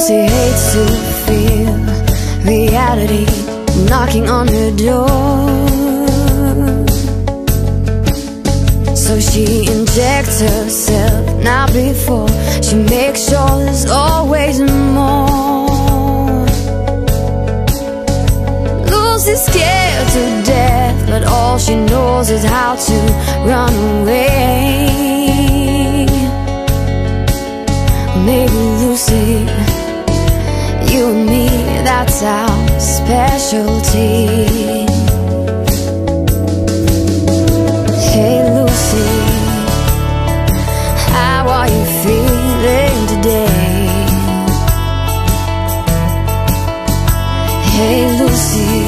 Lucy hates to feel reality knocking on her door. So she injects herself now before she makes sure there's always more. Lucy's scared to death, but all she knows is how to run away. Maybe Lucy, you and me, that's our specialty Hey Lucy, how are you feeling today? Hey Lucy